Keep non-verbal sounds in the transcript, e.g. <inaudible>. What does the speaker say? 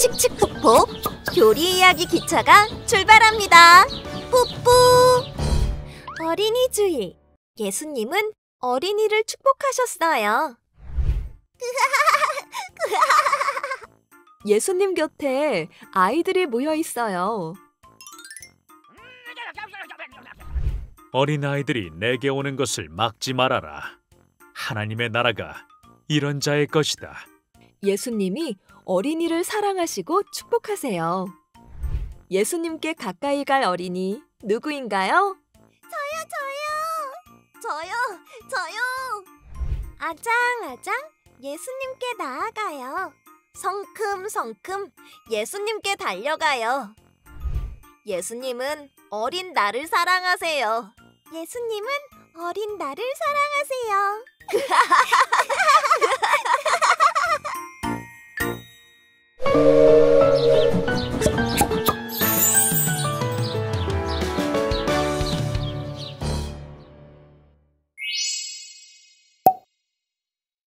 칙칙폭폭 교리 이야기 기차가 출발합니다. 뿌뿌 어린이 주일 예수님은 어린이를 축복하셨어요. <laughs> 예수님 곁에 아이들이 모여 있어요. 어린 아이들이 내게 오는 것을 막지 말아라. 하나님의 나라가 이런 자의 것이다. 예수님이 어린이를 사랑하시고 축복하세요. 예수님께 가까이 갈 어린이 누구인가요? 저요, 저요. 아장, 아장, 예수님께 나아가요. 성큼성큼 예수님께 달려가요. 예수님은 어린 나를 사랑하세요. 예수님은 어린 나를 사랑하세요. <laughs>